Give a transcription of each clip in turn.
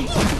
Yeah.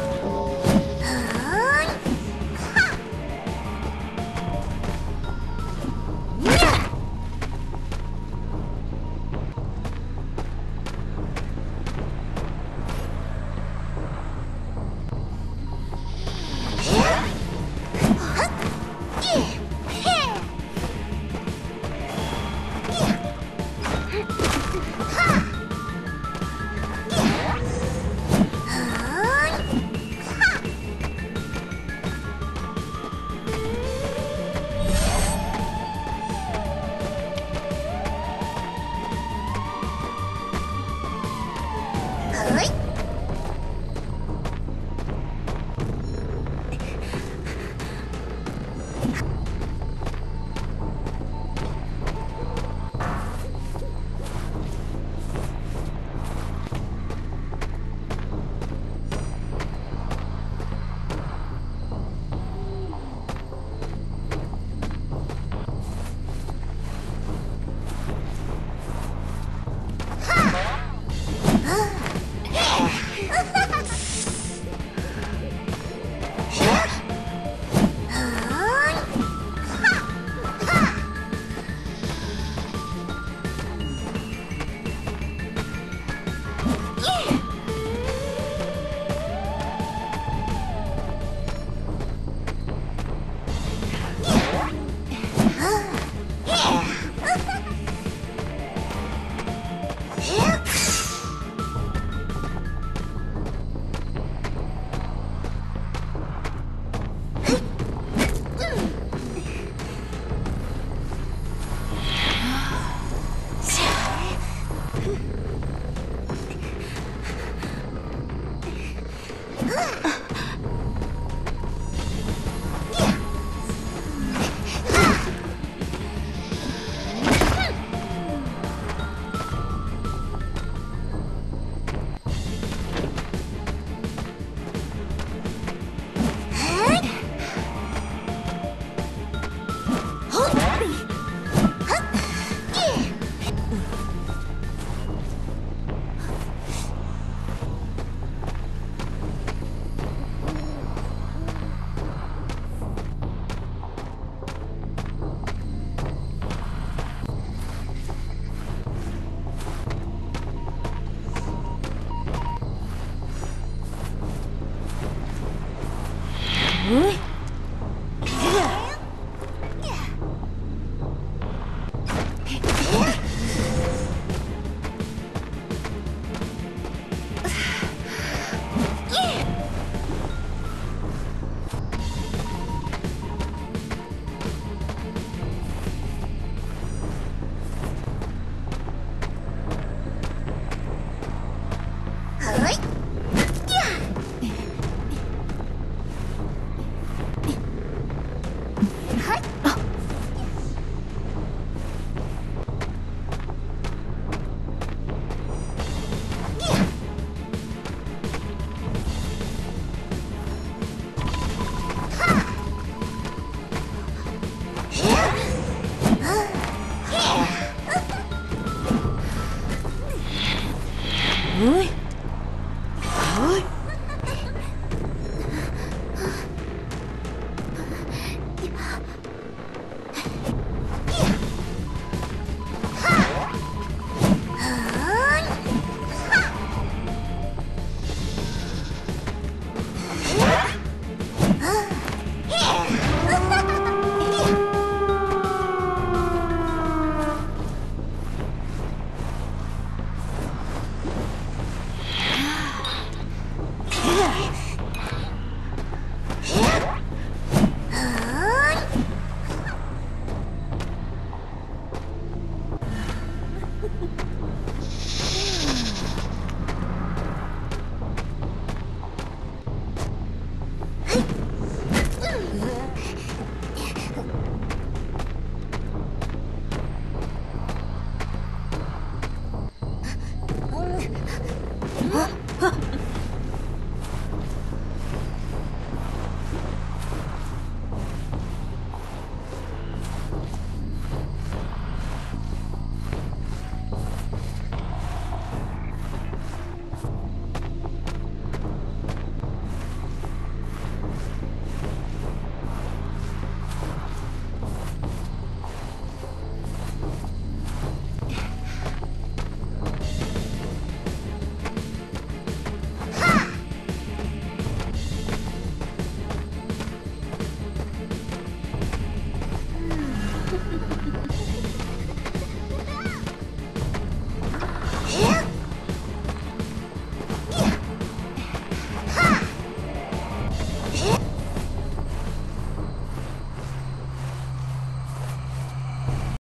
はい。